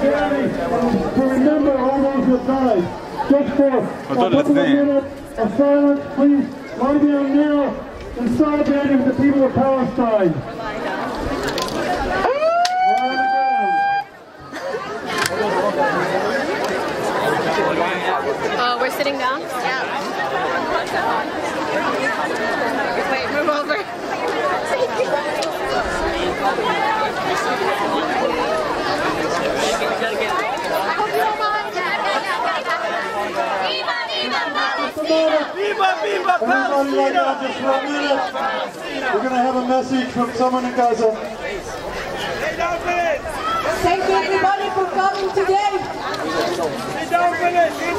solidarity to remember all those who died. Just for a couple of minutes of silence, please lie down now in solidarity with the people of Palestine. Lie on the ground. Uh, we're sitting down? Yeah. Everybody lie down just for a minute. We're going to have a message from someone in Gaza. Thank you everybody for coming today.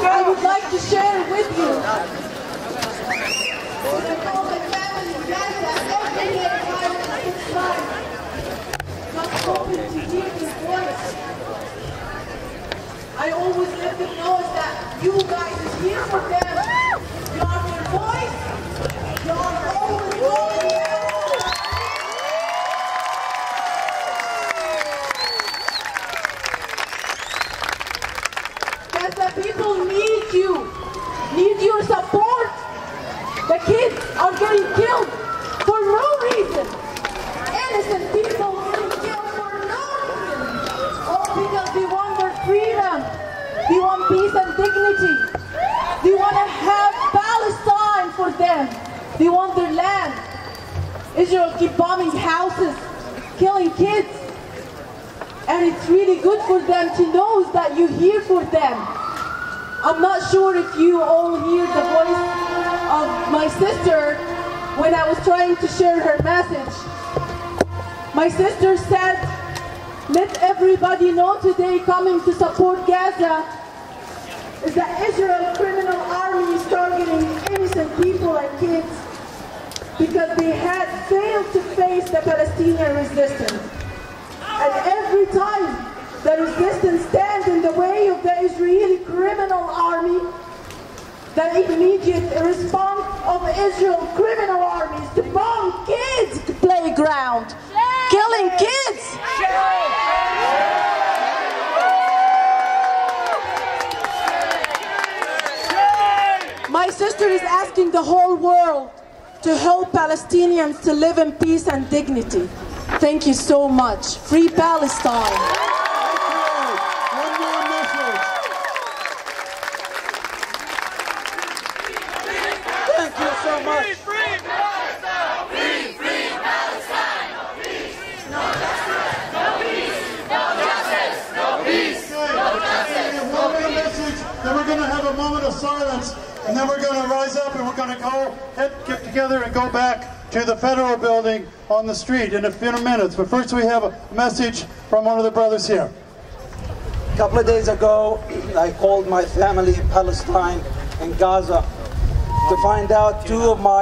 I would like to share with you. I call my family in Gaza every day five and six times. Just hoping to hear his voice. I always let them know that you guys is here for them. The people need you, need your support. The kids are getting killed for no reason. Innocent people getting killed for no reason. All because they want their freedom. They want peace and dignity. They want to have Palestine for them. They want their land. Israel keep bombing houses, killing kids. And it's really good for them to know that you're here for them. I'm not sure if you all hear the voice of my sister when I was trying to share her message. My sister said, let everybody know today coming to support Gaza is that Israel criminal army is targeting innocent people and kids because they had failed to face the Palestinian resistance. And every time the resistance stands in the way of the Israeli criminal army, the immediate response of Israel criminal armies to bomb kids playground, killing kids. My sister is asking the whole world to help Palestinians to live in peace and dignity. Thank you so much. Free Palestine. One more message. Thank you so much. One more message. Then we're going to have a moment of silence, and then we're going to rise up and we're going to go head, get together and go back to the federal building on the street in a few minutes. But first, we have a message from one of the brothers here. A couple of days ago, I called my family in Palestine and Gaza to find out two of my